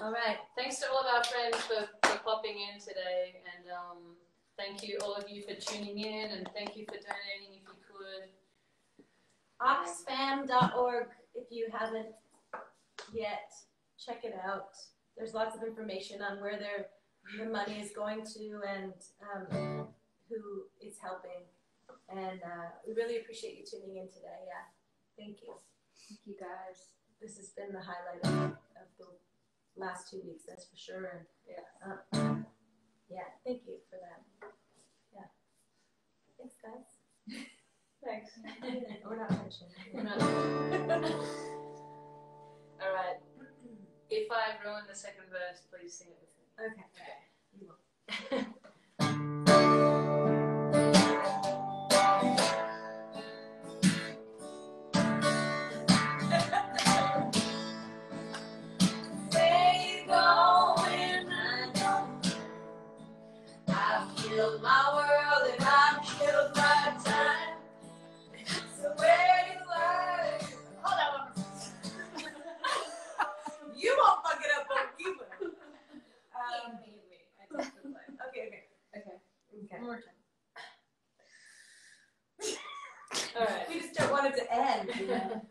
All right. Thanks to all of our friends for, for popping in today. And um, thank you, all of you, for tuning in. And thank you for donating if you could. Oxfam.org, if you haven't yet, check it out. There's lots of information on where their the money is going to and um, who is helping. And uh, we really appreciate you tuning in today. Yeah, thank you. Thank you guys. This has been the highlight of, of the last two weeks, that's for sure. And Yeah. uh, yeah, thank you for that. Yeah. Thanks, guys. Thanks. We're not finishing. We're not- all right. If I ruin the second verse, please sing it with me. Okay. You will. One more time. All right. We just don't want it to end. You know?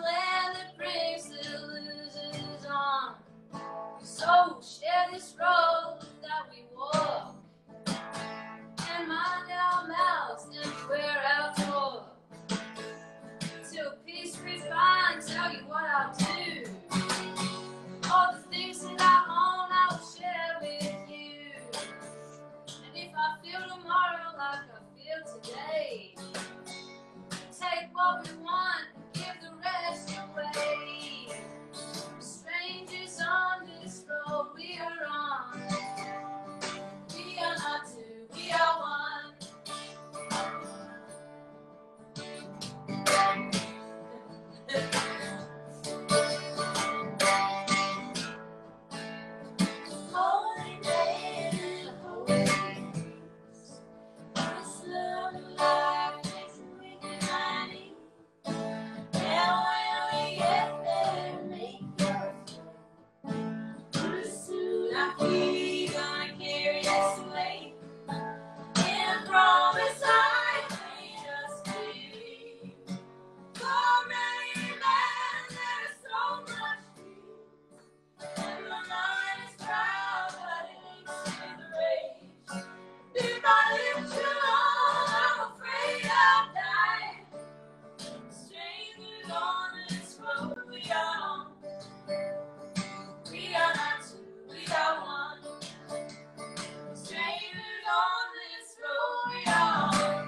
land that brings the losers on. So share this road that we walk and mind our mouths and wear our talk. Till peace we find, tell you what I'll do. We are on. We are not to be our one. Straight on. The Fro we are all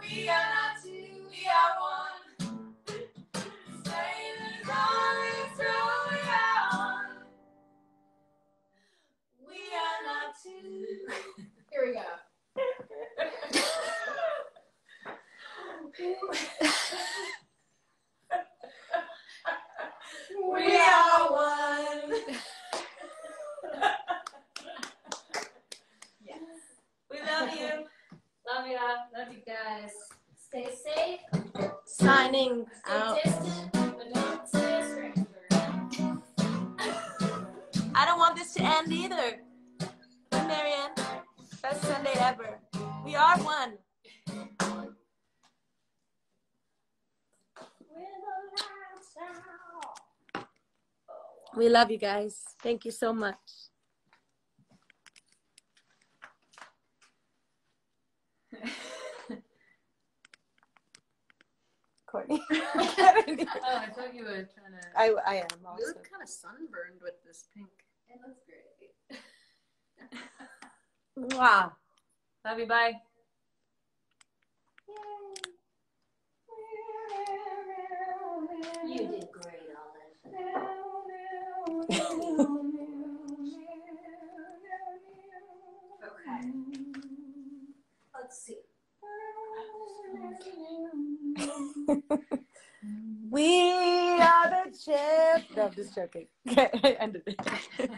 We are not two, we are one. Strangers on this road we are on. We are not two, we are one. Strangers on this road we are on. We are not two. Here we go. We are one. Yes. We love you. Love ya. Love you guys. Stay safe. Signing out. distant, but don't stay a stranger. I don't want this to end either. Marianne, Best Sunday ever. We are one. We love you guys. Thank you so much. Courtney. oh, I thought you were trying to. I, I am You also. look kind of sunburned with this pink. It looks great. Wow. Love you. Bye. You we are the champ. No, I'm just joking. Okay, I ended it.